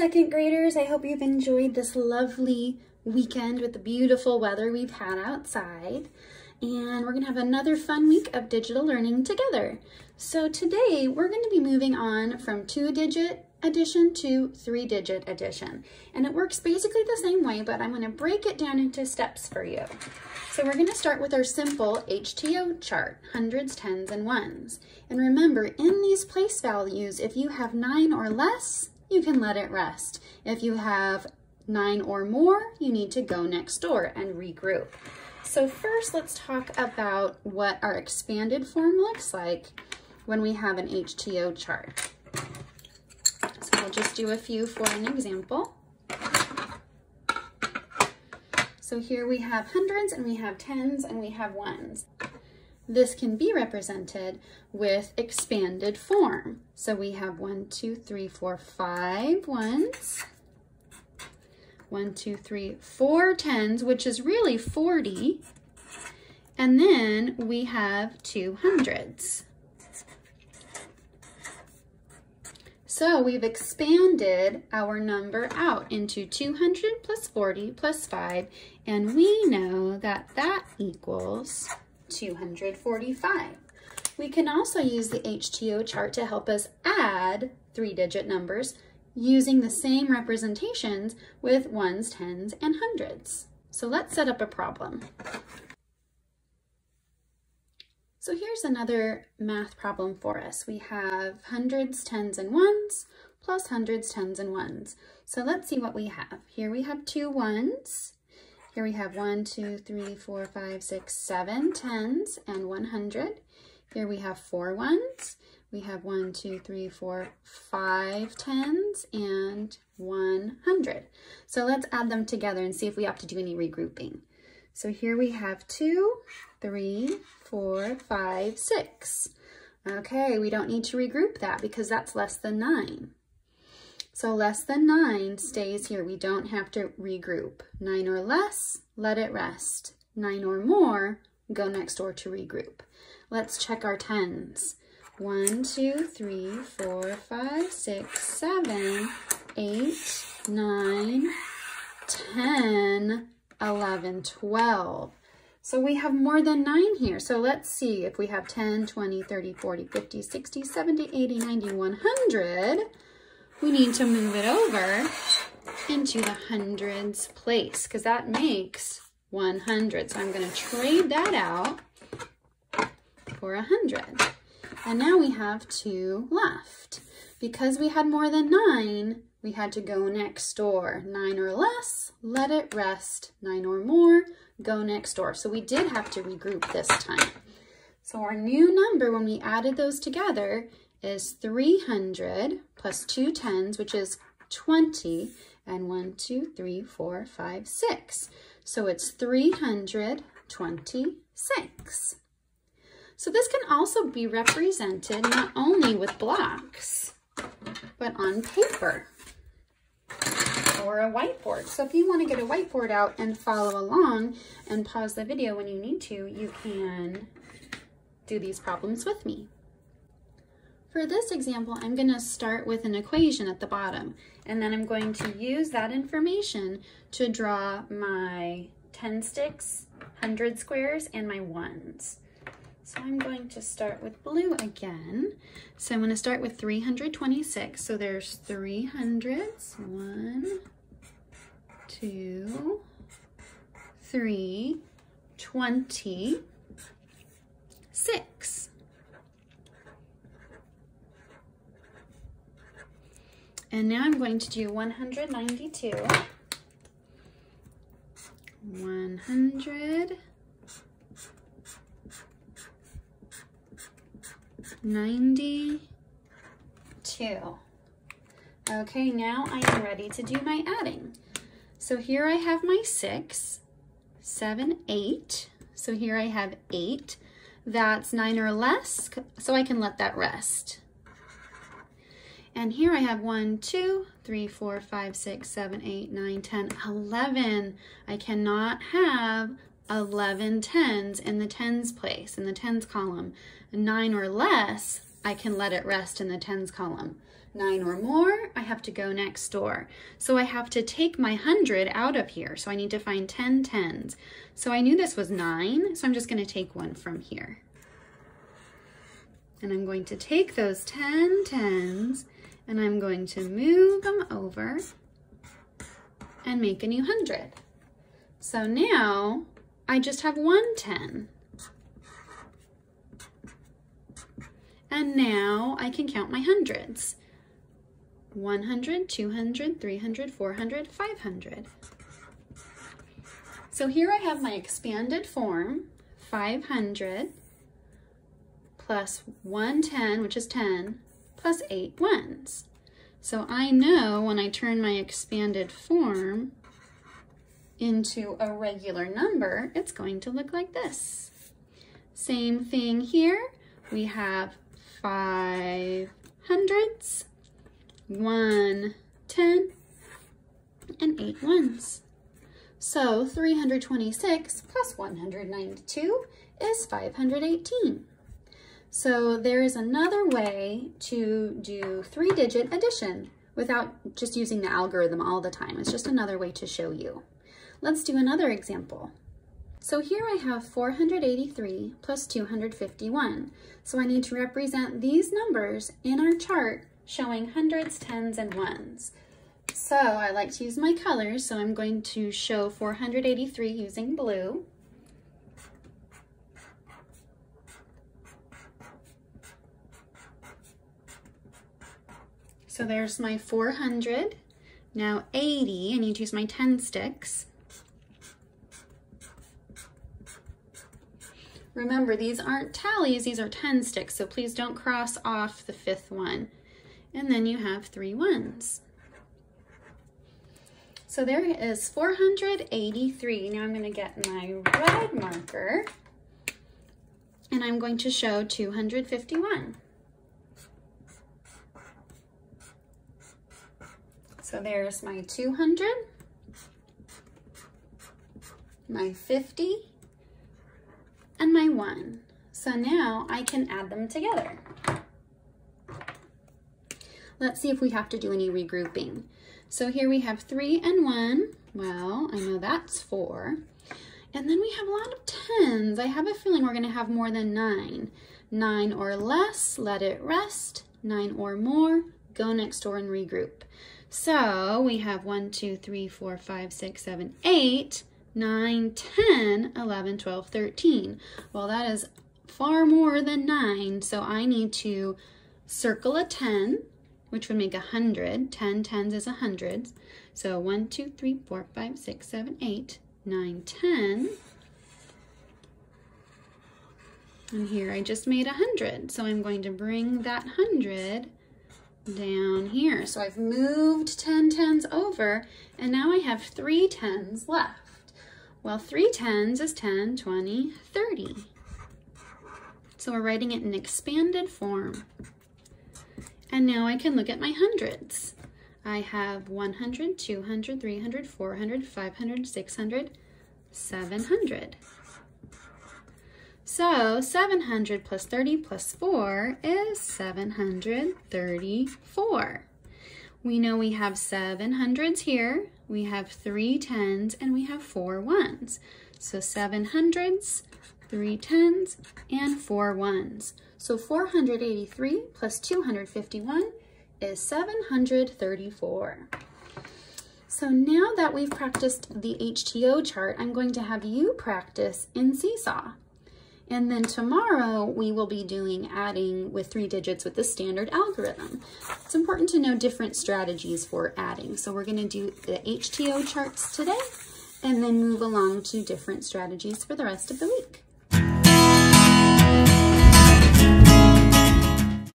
second graders. I hope you've enjoyed this lovely weekend with the beautiful weather we've had outside. And we're gonna have another fun week of digital learning together. So today we're gonna be moving on from two digit addition to three digit addition. And it works basically the same way, but I'm gonna break it down into steps for you. So we're gonna start with our simple HTO chart, hundreds, tens, and ones. And remember, in these place values, if you have nine or less, you can let it rest. If you have nine or more, you need to go next door and regroup. So first, let's talk about what our expanded form looks like when we have an HTO chart. So I'll just do a few for an example. So here we have hundreds and we have tens and we have ones. This can be represented with expanded form. So we have one, two, three, four, five ones. One, two, three, four tens, which is really 40. And then we have two hundreds. So we've expanded our number out into 200 plus 40 plus 5, and we know that that equals 245. We can also use the HTO chart to help us add three-digit numbers using the same representations with ones, tens, and hundreds. So let's set up a problem. So here's another math problem for us. We have hundreds, tens, and ones, plus hundreds, tens, and ones. So let's see what we have. Here we have two ones, here we have one, two, three, four, five, six, seven tens and 100. Here we have four ones. We have one, two, three, four, five tens and 100. So let's add them together and see if we have to do any regrouping. So here we have two, three, four, five, six. Okay, we don't need to regroup that because that's less than nine. So less than 9 stays here. We don't have to regroup. 9 or less, let it rest. 9 or more, go next door to regroup. Let's check our tens. 1, 2, 3, 4, 5, 6, 7, 8, 9, 10, 11, 12. So we have more than 9 here. So let's see if we have 10, 20, 30, 40, 50, 60, 70, 80, 90, 100 we need to move it over into the hundreds place because that makes 100. So I'm going to trade that out for 100. And now we have two left. Because we had more than nine, we had to go next door. Nine or less, let it rest. Nine or more, go next door. So we did have to regroup this time. So our new number, when we added those together, is 300 plus two tens, which is 20, and one, two, three, four, five, six. So it's 326. So this can also be represented not only with blocks, but on paper or a whiteboard. So if you want to get a whiteboard out and follow along and pause the video when you need to, you can do these problems with me. For this example, I'm going to start with an equation at the bottom, and then I'm going to use that information to draw my 10 sticks, 100 squares, and my ones. So I'm going to start with blue again. So I'm going to start with 326. So there's three hundreds. One, two, three, 20, six. And now I'm going to do 192. 100. 92. Okay, now I am ready to do my adding. So here I have my six, seven, eight. So here I have eight. That's nine or less, so I can let that rest. And here I have one, two, three, four, five, six, seven, eight, nine, 10, 11. I cannot have 11 tens in the tens place, in the tens column. Nine or less, I can let it rest in the tens column. Nine or more, I have to go next door. So I have to take my 100 out of here. So I need to find 10 tens. So I knew this was nine, so I'm just gonna take one from here. And I'm going to take those 10 tens and I'm going to move them over and make a new 100. So now I just have one 10. And now I can count my hundreds. 100, 200, 300, 400, 500. So here I have my expanded form, 500 plus 110, which is 10, plus 8 ones. So I know when I turn my expanded form into a regular number, it's going to look like this. Same thing here. We have five hundreds, one ten, and eight ones. So 326 plus 192 is 518. So there is another way to do three-digit addition without just using the algorithm all the time. It's just another way to show you. Let's do another example. So here I have 483 plus 251. So I need to represent these numbers in our chart showing hundreds, tens, and ones. So I like to use my colors, so I'm going to show 483 using blue. So there's my 400. Now 80, I need to use my 10 sticks. Remember, these aren't tallies, these are 10 sticks, so please don't cross off the fifth one. And then you have three ones. So there is 483. Now I'm gonna get my red marker and I'm going to show 251. So there's my 200, my 50, and my 1. So now I can add them together. Let's see if we have to do any regrouping. So here we have 3 and 1. Well, I know that's 4. And then we have a lot of 10s. I have a feeling we're going to have more than 9. 9 or less, let it rest. 9 or more, go next door and regroup. So we have 1, 2, 3, 4, 5, 6, 7, 8, 9, 10, 11, 12, 13. Well, that is far more than 9, so I need to circle a 10, which would make a 100. 10 tens is a hundreds. So 1, 2, 3, 4, 5, 6, 7, 8, 9, 10. And here I just made a 100. So I'm going to bring that 100 down here. So I've moved 10 tens over and now I have three tens left. Well, three tens is 10, 20, 30. So we're writing it in expanded form. And now I can look at my hundreds. I have 100, 200, 300, 400, 500, 600, 700. So 700 plus 30 plus 4 is 734. We know we have seven hundreds here, we have three tens, and we have four ones. So seven hundreds, three tens, and four ones. So 483 plus 251 is 734. So now that we've practiced the HTO chart, I'm going to have you practice in Seesaw. And then tomorrow we will be doing adding with three digits with the standard algorithm. It's important to know different strategies for adding. So we're gonna do the HTO charts today and then move along to different strategies for the rest of the week.